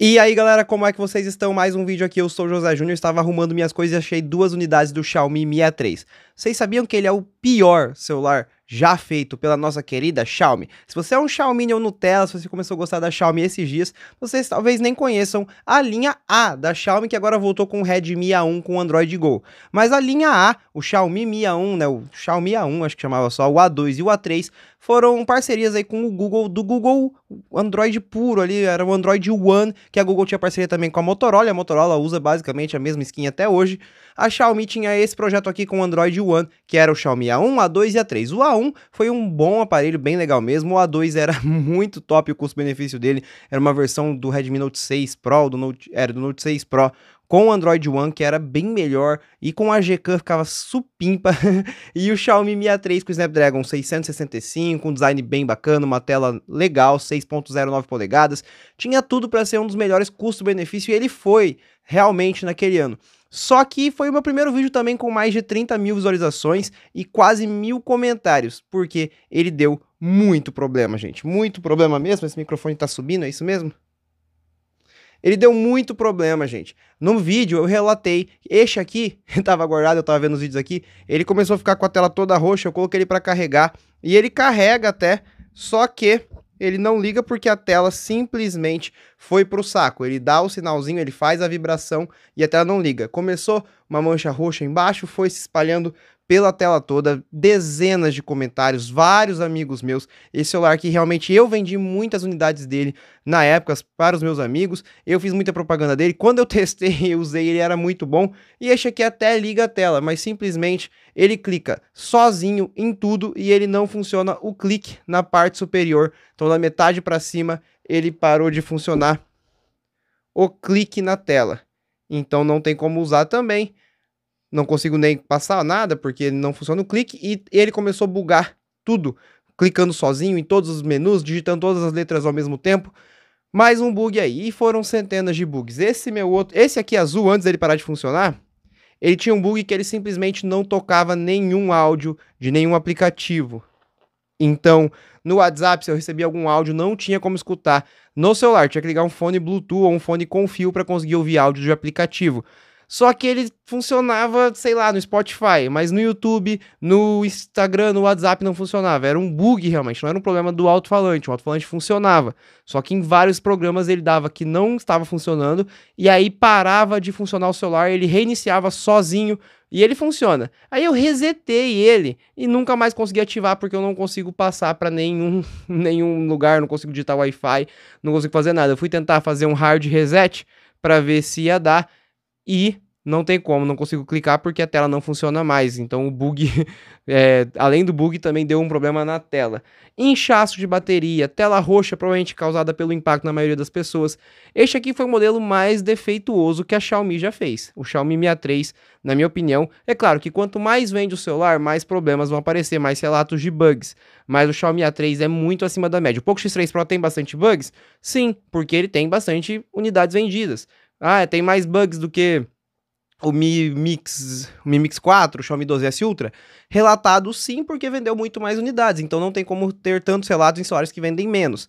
E aí galera, como é que vocês estão? Mais um vídeo aqui, eu sou o José Júnior, estava arrumando minhas coisas e achei duas unidades do Xiaomi Mi A3. Vocês sabiam que ele é o pior celular já feito pela nossa querida Xiaomi. Se você é um Xiaomi ou Nutella, se você começou a gostar da Xiaomi esses dias, vocês talvez nem conheçam a linha A da Xiaomi, que agora voltou com o Redmi A1 com Android Go. Mas a linha A, o Xiaomi Mi A1, né, o Xiaomi A1, acho que chamava só, o A2 e o A3, foram parcerias aí com o Google, do Google Android puro ali, era o Android One, que a Google tinha parceria também com a Motorola, a Motorola usa basicamente a mesma skin até hoje. A Xiaomi tinha esse projeto aqui com o Android One, que era o Xiaomi A1, A2 e A3. O A1 foi um bom aparelho, bem legal mesmo. O A2 era muito top o custo-benefício dele. Era uma versão do Redmi Note 6 Pro, do Note, era do Note 6 Pro com o Android One, que era bem melhor, e com a Gcam ficava supimpa, e o Xiaomi Mi A3 com o Snapdragon 665, um design bem bacana, uma tela legal, 6.09 polegadas, tinha tudo para ser um dos melhores custo-benefício, e ele foi realmente naquele ano. Só que foi o meu primeiro vídeo também com mais de 30 mil visualizações e quase mil comentários, porque ele deu muito problema, gente. Muito problema mesmo. Esse microfone tá subindo, é isso mesmo? Ele deu muito problema, gente. No vídeo eu relatei, este aqui, tava guardado, eu tava vendo os vídeos aqui, ele começou a ficar com a tela toda roxa, eu coloquei ele para carregar, e ele carrega até, só que ele não liga porque a tela simplesmente foi pro saco. Ele dá o sinalzinho, ele faz a vibração e a tela não liga. Começou uma mancha roxa embaixo, foi se espalhando pela tela toda, dezenas de comentários, vários amigos meus. Esse celular que realmente eu vendi muitas unidades dele na época para os meus amigos. Eu fiz muita propaganda dele. Quando eu testei, eu usei, ele era muito bom. E este aqui até liga a tela, mas simplesmente ele clica sozinho em tudo e ele não funciona o clique na parte superior. Então, da metade para cima, ele parou de funcionar o clique na tela. Então, não tem como usar também não consigo nem passar nada porque não funciona o clique e ele começou a bugar tudo, clicando sozinho em todos os menus, digitando todas as letras ao mesmo tempo. Mais um bug aí, e foram centenas de bugs. Esse meu outro, esse aqui azul, antes dele parar de funcionar, ele tinha um bug que ele simplesmente não tocava nenhum áudio de nenhum aplicativo. Então, no WhatsApp, se eu recebia algum áudio, não tinha como escutar. No celular, tinha que ligar um fone Bluetooth ou um fone com fio para conseguir ouvir áudio de aplicativo. Só que ele funcionava, sei lá, no Spotify, mas no YouTube, no Instagram, no WhatsApp não funcionava. Era um bug realmente, não era um problema do alto-falante. O alto-falante funcionava. Só que em vários programas ele dava que não estava funcionando e aí parava de funcionar o celular, ele reiniciava sozinho e ele funciona. Aí eu resetei ele e nunca mais consegui ativar porque eu não consigo passar para nenhum, nenhum lugar, não consigo digitar Wi-Fi, não consigo fazer nada. Eu fui tentar fazer um hard reset para ver se ia dar e não tem como, não consigo clicar porque a tela não funciona mais. Então o bug, é, além do bug, também deu um problema na tela. Inchaço de bateria, tela roxa, provavelmente causada pelo impacto na maioria das pessoas. Este aqui foi o modelo mais defeituoso que a Xiaomi já fez. O Xiaomi Mi A3, na minha opinião. É claro que quanto mais vende o celular, mais problemas vão aparecer, mais relatos de bugs. Mas o Xiaomi A3 é muito acima da média. O Poco X3 Pro tem bastante bugs? Sim, porque ele tem bastante unidades vendidas. Ah, tem mais bugs do que o Mi Mix, o Mi Mix 4, o Xiaomi 12S Ultra? Relatado sim, porque vendeu muito mais unidades, então não tem como ter tantos relatos em celulares que vendem menos.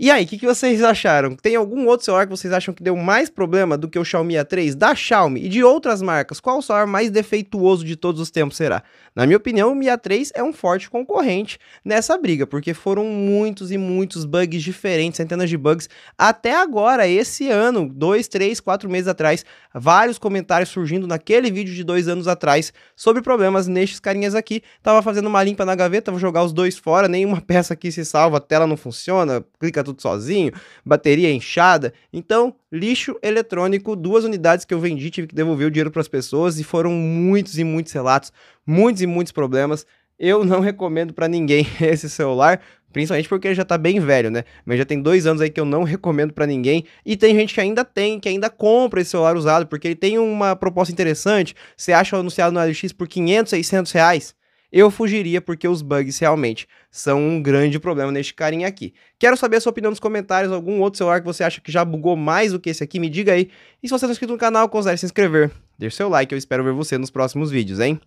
E aí, o que, que, vocês acharam? Tem algum outro celular que vocês acham que deu mais problema do que o Xiaomi A3 da Xiaomi e de outras marcas? Qual o celular mais defeituoso de todos os tempos será? Na minha opinião, o Mi A3 é um forte concorrente nessa briga, porque foram muitos e muitos bugs diferentes, centenas de bugs, até agora, esse ano, dois, três, quatro meses atrás, vários comentários surgindo naquele vídeo de dois anos atrás sobre problemas nestes carinhas aqui. Tava fazendo uma limpa na gaveta, vou jogar os dois fora, nenhuma peça aqui se salva, a tela não funciona, clica tudo sozinho, bateria inchada. Então, lixo eletrônico, duas unidades que eu vendi, tive que devolver o dinheiro para as pessoas e foram muitos e muitos relatos, muitos e muitos problemas. Eu não recomendo para ninguém esse celular, principalmente porque ele já tá bem velho, né? Mas já tem dois anos aí que eu não recomendo para ninguém. E tem gente que ainda tem, que ainda compra esse celular usado, porque ele tem uma proposta interessante. Você acha anunciado no LX por 500, 600 reais eu fugiria porque os bugs realmente são um grande problema neste carinha aqui. Quero saber a sua opinião nos comentários, algum outro celular que você acha que já bugou mais do que esse aqui, me diga aí. E se você não é inscrito no canal, considere se inscrever. Deixe seu like, eu espero ver você nos próximos vídeos, hein?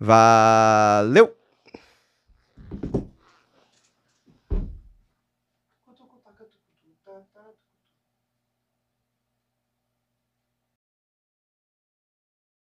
Valeu!